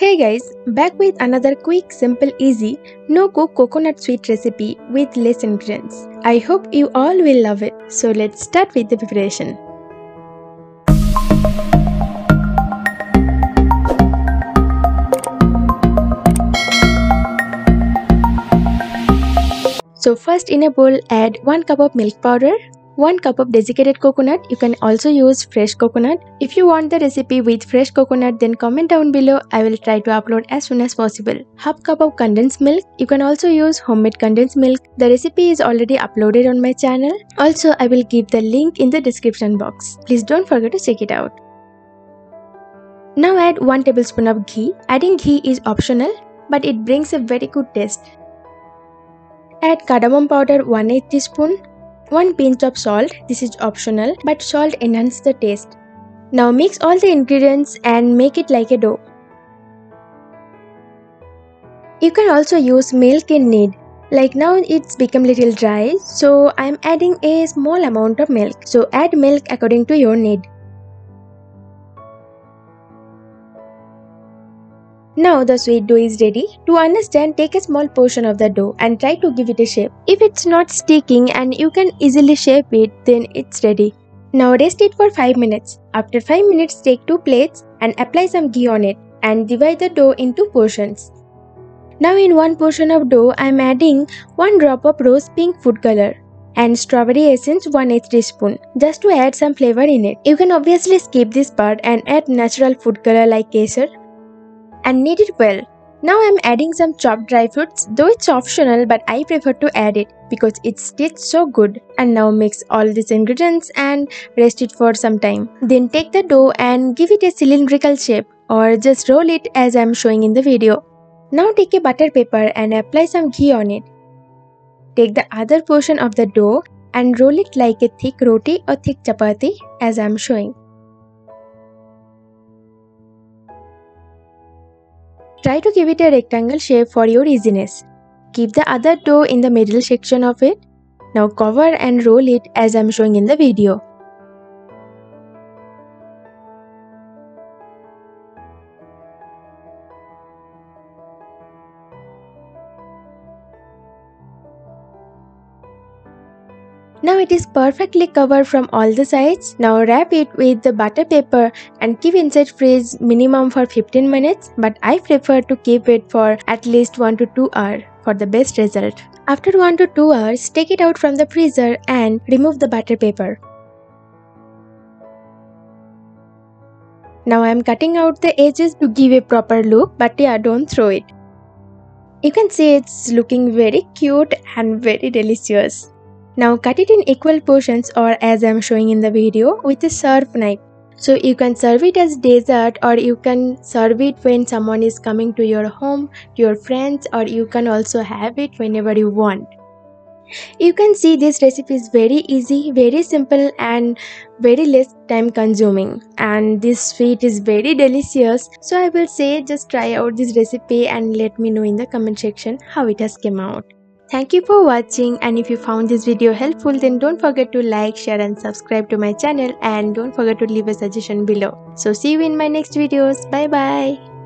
Hey guys, back with another quick, simple, easy, no cook coconut sweet recipe with less ingredients. I hope you all will love it. So let's start with the preparation. So first in a bowl add 1 cup of milk powder, 1 cup of desiccated coconut. You can also use fresh coconut. If you want the recipe with fresh coconut then comment down below. I will try to upload as soon as possible. Half cup of condensed milk. You can also use homemade condensed milk. The recipe is already uploaded on my channel. Also I will give the link in the description box. Please don't forget to check it out. Now add 1 tablespoon of ghee. Adding ghee is optional but it brings a very good taste. Add cardamom powder 1 8 teaspoon 1 pinch of salt, this is optional but salt enhances the taste. Now mix all the ingredients and make it like a dough. You can also use milk in need. Like now it's become little dry so I'm adding a small amount of milk. So add milk according to your need. Now the sweet dough is ready. To understand, take a small portion of the dough and try to give it a shape. If it's not sticking and you can easily shape it, then it's ready. Now rest it for 5 minutes. After 5 minutes, take 2 plates and apply some ghee on it and divide the dough into portions. Now in one portion of dough, I am adding 1 drop of rose pink food color and strawberry essence 1 8 teaspoon just to add some flavor in it. You can obviously skip this part and add natural food color like kesar and knead it well. Now I'm adding some chopped dry fruits, though it's optional but I prefer to add it because it tastes so good. And now mix all these ingredients and rest it for some time. Then take the dough and give it a cylindrical shape or just roll it as I'm showing in the video. Now take a butter paper and apply some ghee on it. Take the other portion of the dough and roll it like a thick roti or thick chapati as I'm showing. Try to give it a rectangle shape for your easiness. Keep the other dough in the middle section of it. Now cover and roll it as I'm showing in the video. Now it is perfectly covered from all the sides. Now wrap it with the butter paper and keep inside fridge minimum for 15 minutes but I prefer to keep it for at least 1 to 2 hours for the best result. After 1 to 2 hours, take it out from the freezer and remove the butter paper. Now I am cutting out the edges to give a proper look but yeah don't throw it. You can see it's looking very cute and very delicious. Now cut it in equal portions or as I am showing in the video with a serve knife. So you can serve it as dessert or you can serve it when someone is coming to your home, to your friends or you can also have it whenever you want. You can see this recipe is very easy, very simple and very less time consuming and this sweet is very delicious. So I will say just try out this recipe and let me know in the comment section how it has came out. Thank you for watching and if you found this video helpful then don't forget to like, share and subscribe to my channel and don't forget to leave a suggestion below. So see you in my next videos. Bye bye.